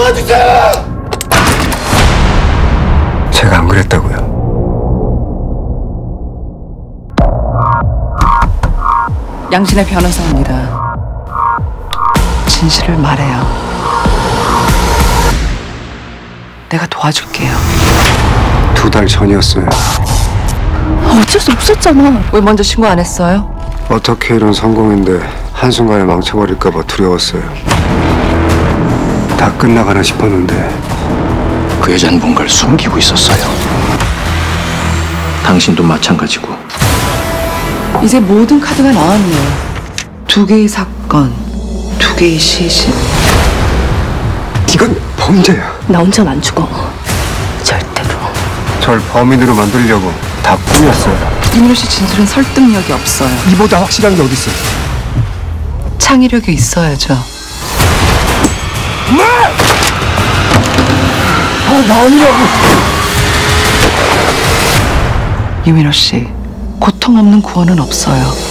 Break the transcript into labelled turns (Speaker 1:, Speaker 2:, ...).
Speaker 1: 도와주세요!
Speaker 2: 제가 안 그랬다고요.
Speaker 3: 양신의 변호사입니다. 진실을 말해요. 내가 도와줄게요.
Speaker 2: 두 달 전이었어요.
Speaker 4: 어쩔 수 없었잖아.
Speaker 3: 왜 먼저 신고 안 했어요?
Speaker 2: 어떻게 이런 성공인데 한순간에 망쳐버릴까봐 두려웠어요. 다 끝나가나 싶었는데
Speaker 1: 그 여자는 뭔가를 숨기고 있었어요. 당신도 마찬가지고
Speaker 3: 이제 모든 카드가 나왔네요. 두 개의 사건, 두 개의 시신.
Speaker 2: 이건 범죄야.
Speaker 4: 나 혼자는 안 죽어. 절대로.
Speaker 2: 절 범인으로 만들려고 다 꾸몄어요.
Speaker 3: 이민호 씨 진술은 설득력이 없어요.
Speaker 2: 이보다 확실한 게 어딨어요?
Speaker 3: 창의력이 있어야죠. 유민호 씨, 고통 없는 구원은 없어요.